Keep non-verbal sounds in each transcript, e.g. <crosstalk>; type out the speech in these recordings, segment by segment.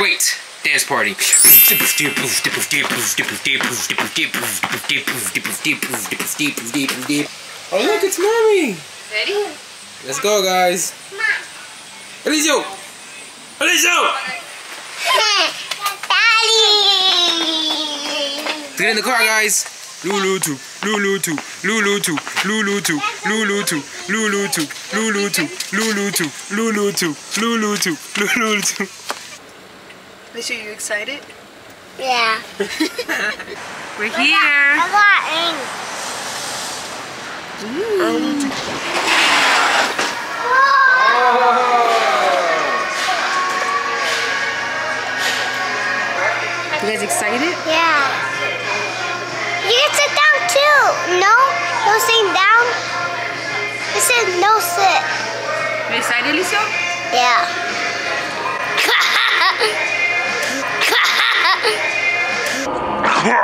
Wait, dance party. Oh look, it's mommy. Ready? Let's go, guys. Elisio! Elisio! Get in the car, guys. Lulu two, Lulu two, Lulu two, Lulu two, Lulu two, Lulu two, Lulu two, Lulu two, Lulu two, Lulu two, Lulu two. Alicia, you excited? Yeah. <laughs> We're here. I got ink. Oh. You guys excited? Yeah. Guys,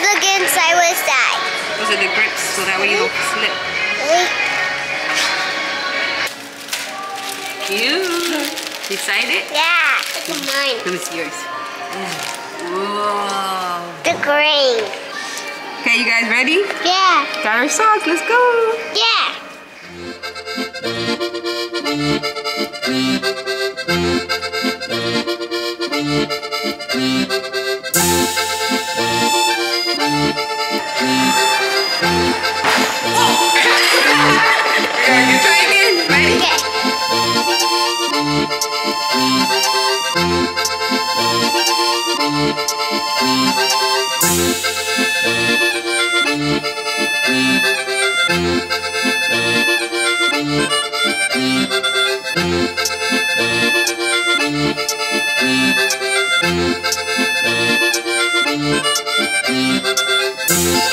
look inside what's that? Those are the grips, so that way you don't slip. Cute. You excited? Yeah, at mine. Let me see yours. Whoa. The green. Okay, you guys ready? Yeah. Got our socks. Let's go. Yeah. Thank you. Thank you.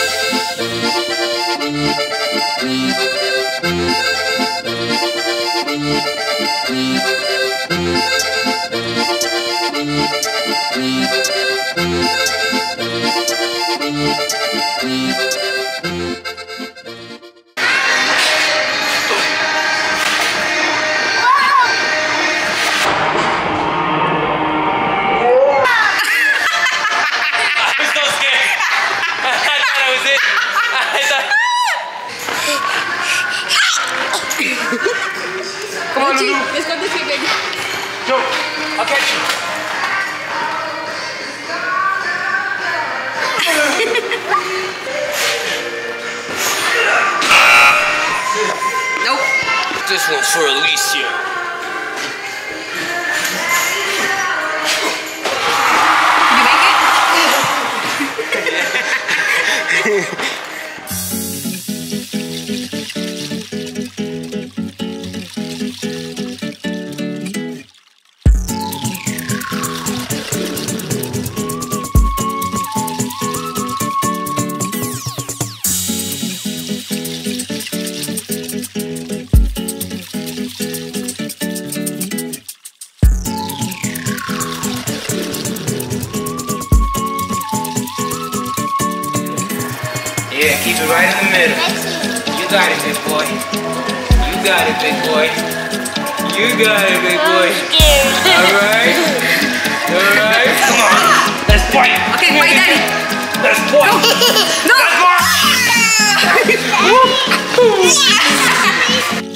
You got it, big boy. You got it, big boy. You got it, big boy. Alright? Alright? Come on. Let's fight. Okay, fight daddy. Let's fight. <laughs> No. Almost <laughs>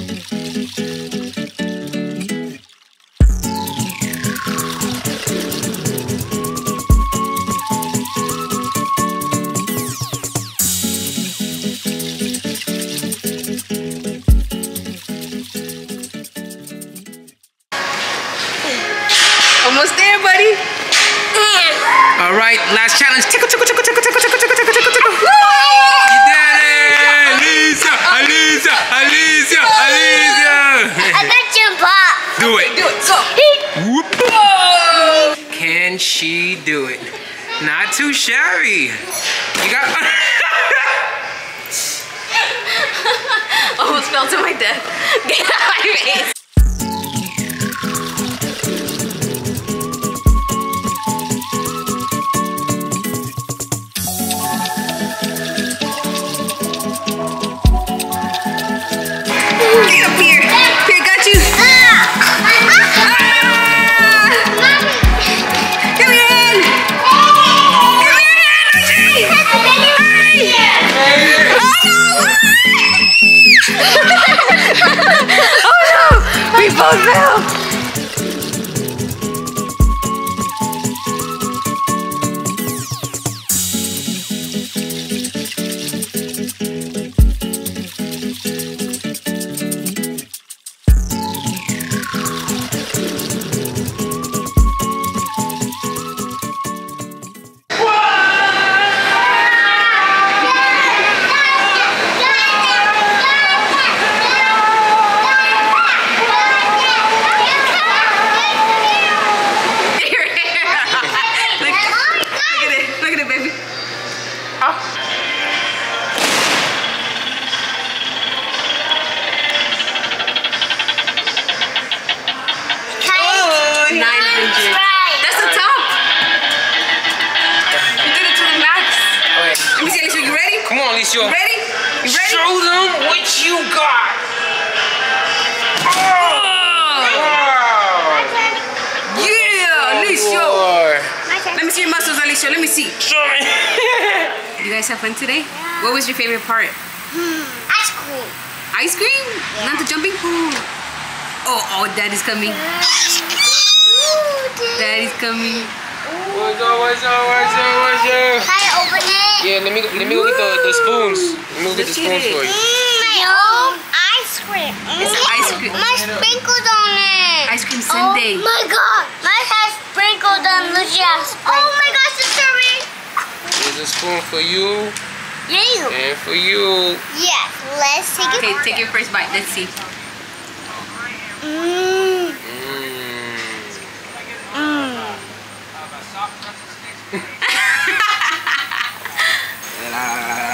Too shabby. You got. <laughs> Almost fell to my death. <laughs> Get out of my face. <laughs> oh no! We both failed! 100. That's the top. You did it to the max. Let me see, Alicia, you ready? Come on, Alicia. You ready? You ready? Show them what you got. Oh. Yeah, Alicia. Oh, Let me see your muscles, Alicia. Let me see. Show <laughs> me. you guys have fun today? Yeah. What was your favorite part? Hmm, ice cream. Ice cream? Yeah. Not the jumping pool. Oh, oh, daddy's coming. Daddy's coming. What's up, what's up, what's up, what's up? Can I open it? Yeah, let me let me go get the, the spoons. Let me go get the spoons for you. Mm, my own ice cream. It's mm, ice cream. My sprinkles on it. Ice cream sundae. Oh my god. Mine has sprinkled on Lucia's. Oh my gosh, it's strawberry. Here's a spoon for you You. and for you. Yes, let's take it. Okay, take your first bite. Let's see. Mmm. <laughs> la, la, la,